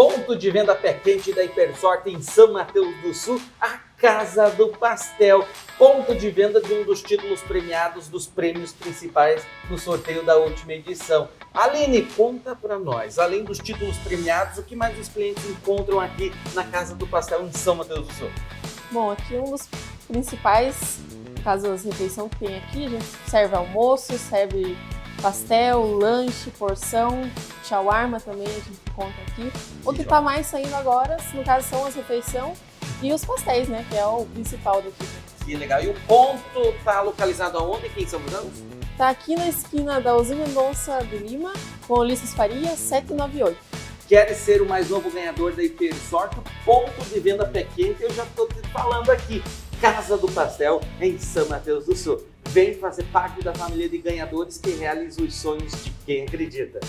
ponto de venda pé quente da Hipersorte em São Mateus do Sul, a Casa do Pastel, ponto de venda de um dos títulos premiados dos prêmios principais no sorteio da última edição. Aline, conta para nós, além dos títulos premiados, o que mais os clientes encontram aqui na Casa do Pastel em São Mateus do Sul? Bom, aqui um dos principais casas de refeição que tem aqui, a gente serve almoço, serve pastel, lanche, porção, shawarma também a gente encontra aqui. O que está mais saindo agora, no caso, são as refeições e os pastéis, né? Que é o principal daqui. Que legal. E o ponto está localizado aonde aqui em São Paulo? Está aqui na esquina da Usina Mendonça de Lima, com Ulisses Faria, 798. Quer ser o mais novo ganhador da Hipersorte? Ponto de venda pé quente, eu já estou te falando aqui. Casa do Pastel, em São Mateus do Sul. Vem fazer parte da família de ganhadores que realiza os sonhos de quem acredita.